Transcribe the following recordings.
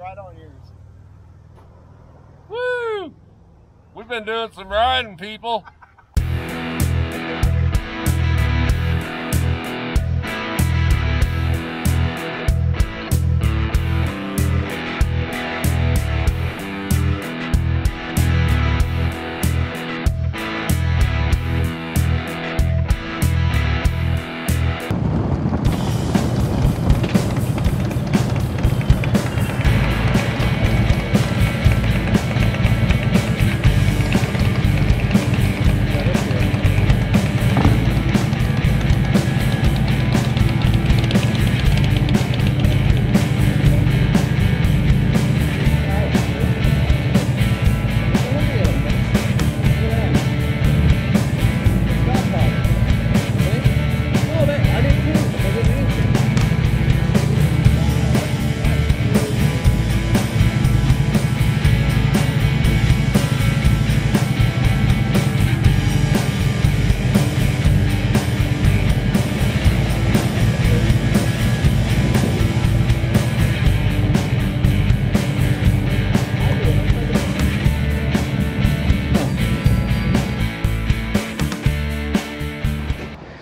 right on yours. Woo! We've been doing some riding, people.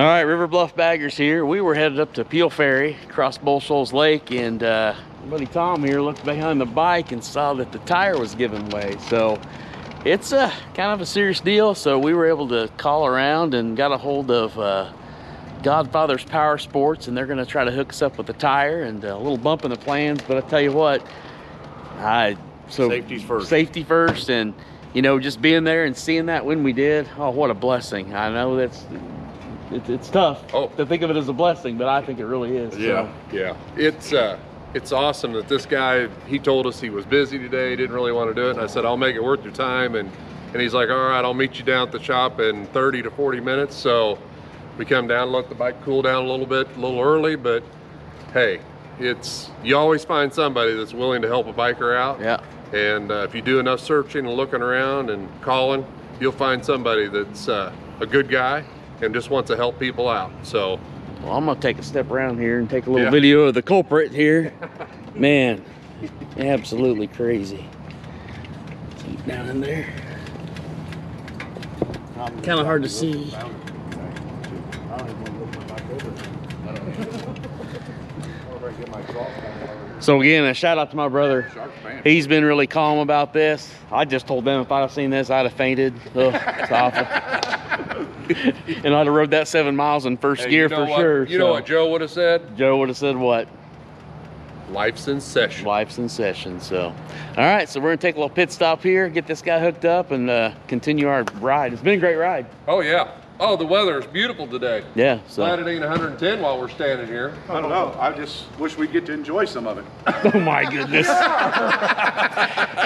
All right, River Bluff Baggers here. We were headed up to Peel Ferry, across Bull Shoals Lake, and uh, buddy Tom here looked behind the bike and saw that the tire was giving way. So it's a kind of a serious deal. So we were able to call around and got a hold of uh, Godfather's Power Sports, and they're going to try to hook us up with the tire and a little bump in the plans. But I tell you what, I so Safety's first. Safety first, and you know, just being there and seeing that when we did, oh, what a blessing! I know that's it's, it's tough Oh. to think of it as a blessing, but I think it really is. Yeah, yeah. It's uh, it's awesome that this guy. He told us he was busy today. Didn't really want to do it, and I said I'll make it worth your time. And and he's like, all right, I'll meet you down at the shop in 30 to 40 minutes. So we come down, let the bike cool down a little bit, a little early, but hey, it's you always find somebody that's willing to help a biker out. Yeah. And uh, if you do enough searching and looking around and calling, you'll find somebody that's uh, a good guy and just wants to help people out. So Well, I'm gonna take a step around here and take a little Yeah. video of the culprit here. Man, absolutely crazy. Down in there. Kind of hard to see. So again, a shout out to my brother. He's been really calm about this. I just told them if I'd have seen this, I'd have fainted. Ugh, it's awful. and I'd have rode that seven miles in first Hey, gear you know for what- sure. You know what Joe would have said? Joe would have said what? Life's in session. Life's in session. So, all right. So we're gonna take a little pit stop here, get this guy hooked up, and uh, continue our ride. It's been a great ride. Oh yeah. Oh, the weather is beautiful today. Yeah. So. Glad it ain't 110 while we're standing here. I don't know. I just wish we'd get to enjoy some of it. Oh my goodness.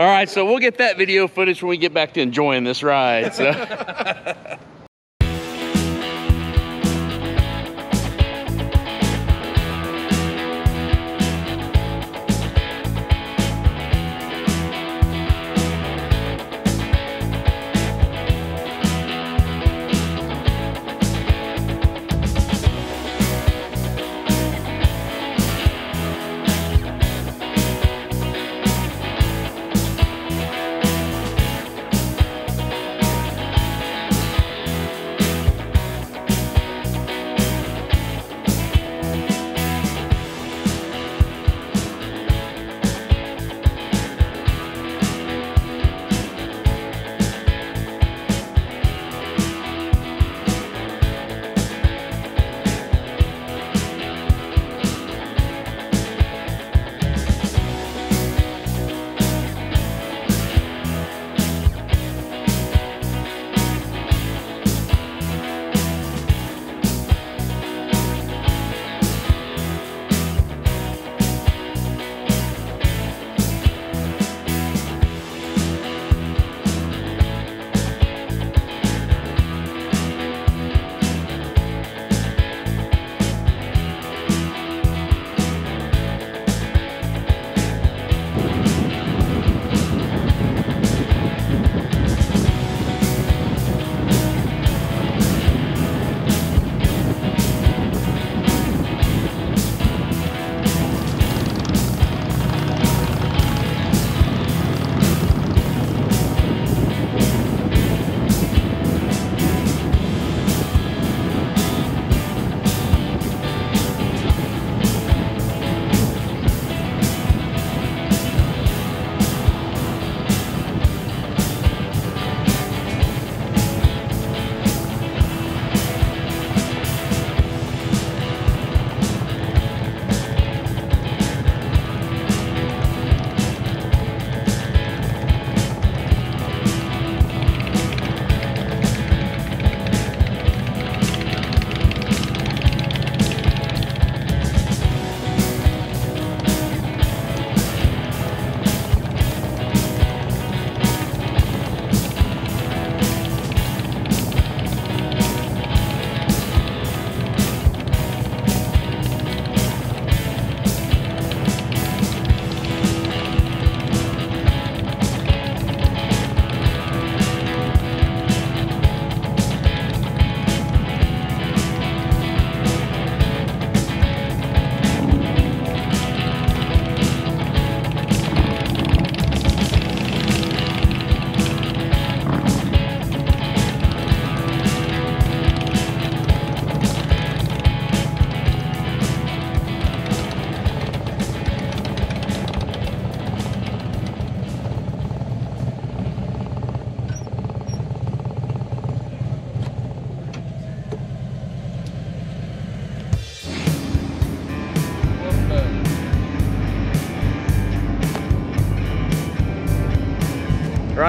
All right, so we'll get that video footage when we get back to enjoying this ride. So.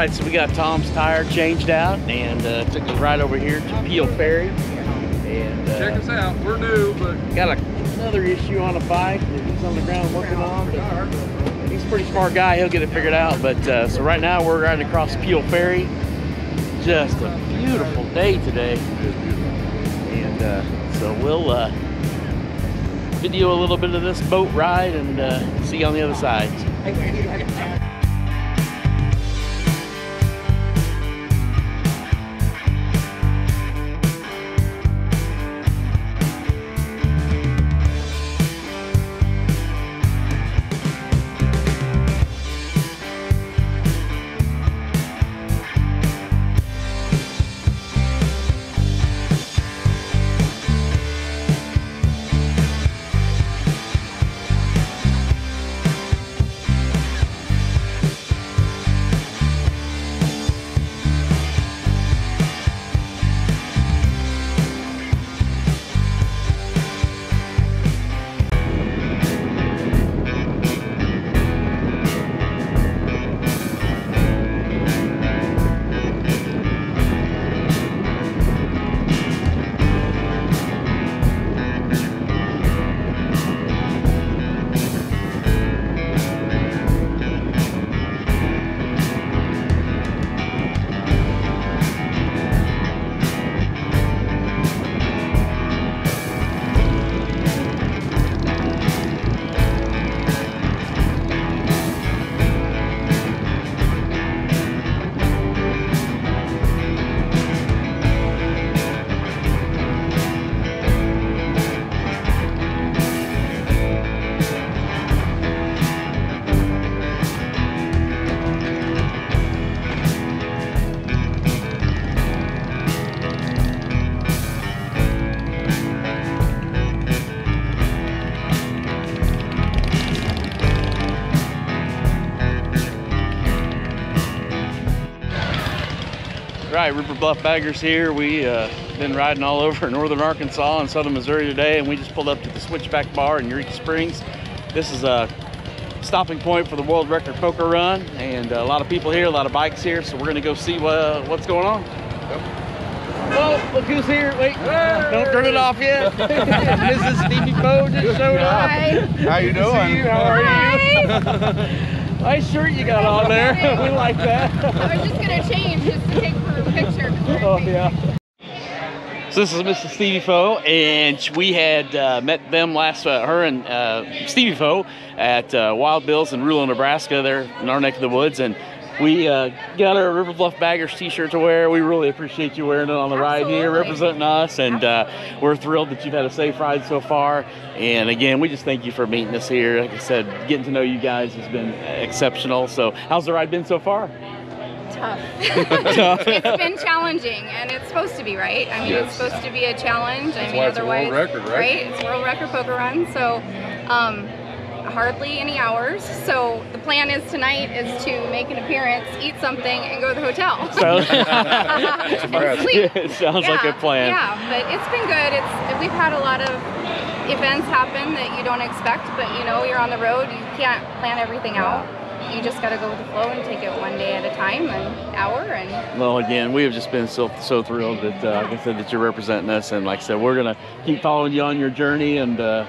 Right, so we got Tom's tire changed out and uh, took us right over here to Peel Ferry. And uh, Check us out. We're new, but got a, another issue on a bike that he's on the ground working on. But he's a pretty smart guy. He'll get it figured out. But uh, so right now we're riding across Peel Ferry. Just a beautiful day today. And uh, so we'll uh, video a little bit of this boat ride and uh, see you on the other side. Bluff Baggers here. We uh, been riding all over northern Arkansas and southern Missouri today, and we just pulled up to the Switchback Bar in Eureka Springs. This is a stopping point for the world record poker run, and a lot of people here, a lot of bikes here, so we're gonna go see what, what's going on. Oh, look who's here. Wait, don't turn it off yet. Mrs. StevyFaux just showed up. Hi. How you doing? How are Hi. you? nice shirt you got on there. we like that. I was just gonna change just to take for a picture. 'cause we're Oh yeah. So this is Mrs. StevyFaux, and we had uh, met them last, uh, her and uh, StevyFaux at uh, Wild Bill's in rural Nebraska. There in our neck of the woods, and we uh, got our River Bluff Baggers T-shirt to wear. We really appreciate you wearing it on the ride here, representing us, and uh, we're thrilled that you've had a safe ride so far. And again, we just thank you for meeting us here. Like I said, getting to know you guys has been exceptional. So, how's the ride been so far? tough. Tough. it's been challenging, and it's supposed to be, right? I mean, it's supposed to be a challenge. I mean, why it's a world otherwise, record, right? It's world record poker run, so um, hardly any hours. So the plan is tonight is to make an appearance, eat something, and go to the hotel. So- sleep. it sounds like a plan. Yeah, but it's been good. It's we've had a lot of events happen that you don't expect, but you know, you're on the road, you can't plan everything out. You just got to go with the flow and take it one day at a time, and hour, and Well, again, we have just been so so thrilled that, uh, like I said, that you're representing us, and like I said, we're gonna keep following you on your journey, and uh,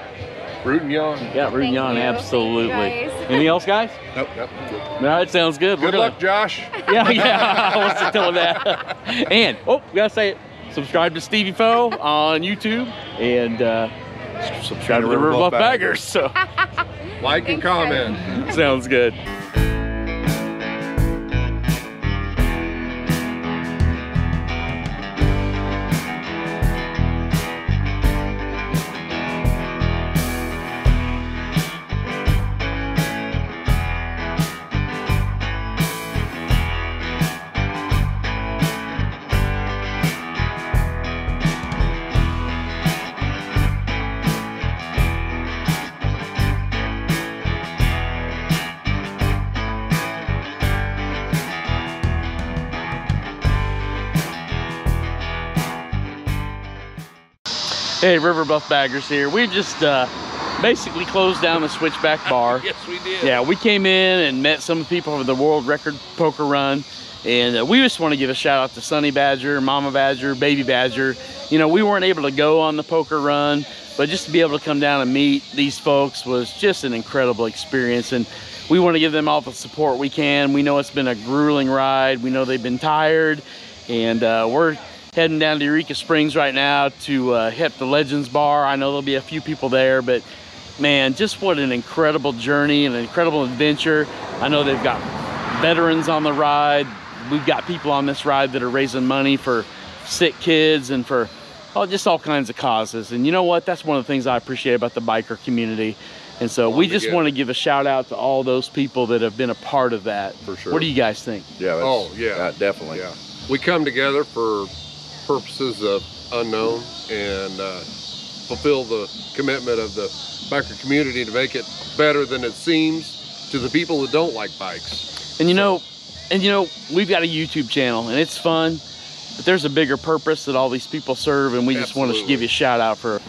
rooting you on. yeah, rooting Thank you on you. Absolutely. guys. Anything else, guys? Nope, nope. Good, All right, sounds good. good we're luck, Josh. Gonna, yeah, yeah. I was just telling that. and oh, we gotta say it. Subscribe to StevyFaux on YouTube, and uh, s- subscribe to the River Bluff Baggers. So Like and comment. sounds good. Hey, River Bluff Baggers here. We just uh, basically closed down the Switchback Bar. Yes, we did. Yeah, we came in and met some people for the world record poker run, And uh, we just want to give a shout out to Sonny Badger, Mama Badger, Baby Badger. You know, we weren't able to go on the poker run, but just to be able to come down and meet these folks was just an incredible experience. And we want to give them all the support we can. We know it's been a grueling ride. We know they've been tired. And uh, we're heading down to Eureka Springs right now to uh, hit the Legends Bar. I know there'll be a few people there, but man, just what an incredible journey and an incredible adventure. I know they've got veterans on the ride. We've got people on this ride that are raising money for sick kids and for oh, just all kinds of causes. And you know what? That's one of the things I appreciate about the biker community. And so we just want to give a shout out to all those people that have been a part of that. For sure. What do you guys think? Yeah. Oh, yeah. uh, definitely. Yeah, we come together for purposes of unknown and uh, fulfill the commitment of the biker community to make it better than it seems to the people that don't like bikes. And you know, and you know, we've got a YouTube channel and it's fun, but there's a bigger purpose that all these people serve, and we just want to give you a shout out for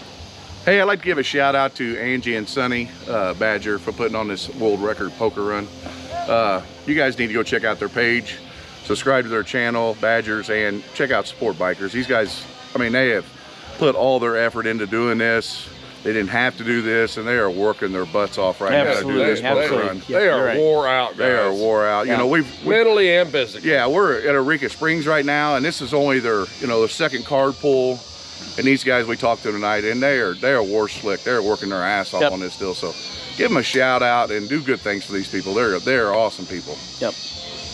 Hey, I'd like to give a shout out to Angie and Sonny uh, Badger for putting on this world record poker run. Uh, you guys need to go check out their page, subscribe to their channel, Badgers, and check out Support Bikers. These guys, I mean, they have put all their effort into doing this. They didn't have to do this, and they are working their butts off right now to do this poker absolutely. run. Yeah, they you're are right. wore out. Guys. They are wore out. Yeah. You know, we've, we mentally and physically. yeah, we're at Eureka Springs right now, and this is only their, you know, their second card pull. And these guys we talked to tonight, and they are they are war slick. They're working their ass off Yep. on this deal. So, give them a shout out and do good things for these people. They're they're awesome people. Yep.